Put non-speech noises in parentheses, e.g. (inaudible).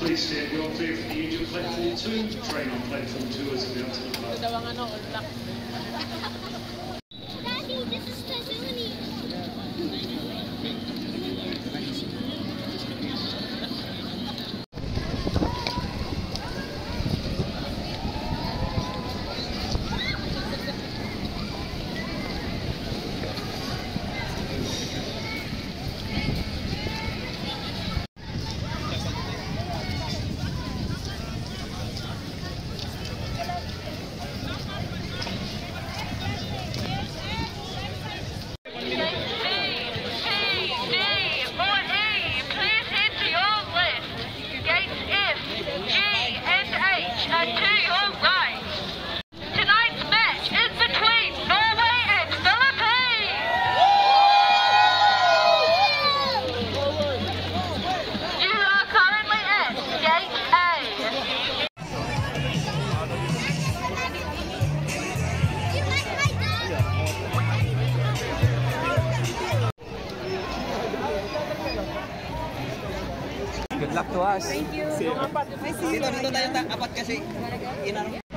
Please stand well clear from the edge of platform two. Train on platform two is about to depart. (laughs) Good luck to us. Thank you. Yung apat. Dito, dito tayo apat kasi. Inarong.